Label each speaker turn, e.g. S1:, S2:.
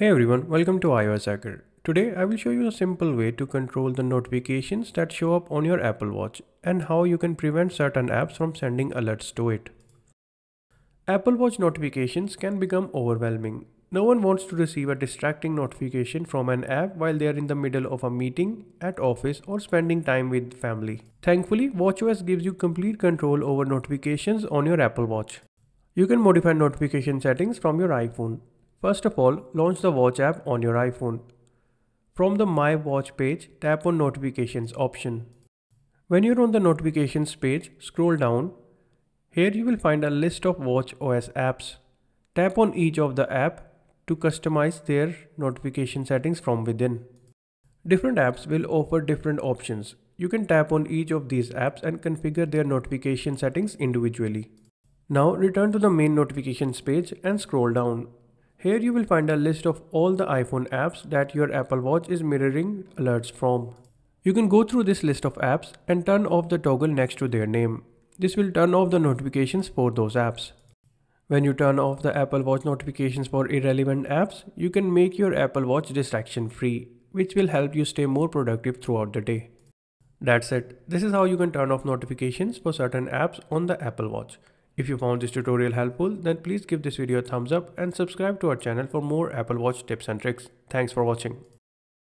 S1: Hey everyone, welcome to iOS Hacker. Today I will show you a simple way to control the notifications that show up on your Apple Watch and how you can prevent certain apps from sending alerts to it. Apple Watch notifications can become overwhelming. No one wants to receive a distracting notification from an app while they are in the middle of a meeting, at office or spending time with family. Thankfully, WatchOS gives you complete control over notifications on your Apple Watch. You can modify notification settings from your iPhone. First of all, launch the Watch app on your iPhone. From the My Watch page, tap on Notifications option. When you're on the Notifications page, scroll down. Here you will find a list of Watch OS apps. Tap on each of the app to customize their notification settings from within. Different apps will offer different options. You can tap on each of these apps and configure their notification settings individually. Now return to the main notifications page and scroll down. Here you will find a list of all the iPhone apps that your Apple Watch is mirroring alerts from. You can go through this list of apps and turn off the toggle next to their name. This will turn off the notifications for those apps. When you turn off the Apple Watch notifications for irrelevant apps, you can make your Apple Watch distraction free, which will help you stay more productive throughout the day. That's it. This is how you can turn off notifications for certain apps on the Apple Watch. If you found this tutorial helpful, then please give this video a thumbs up and subscribe to our channel for more Apple Watch tips and tricks. Thanks for watching.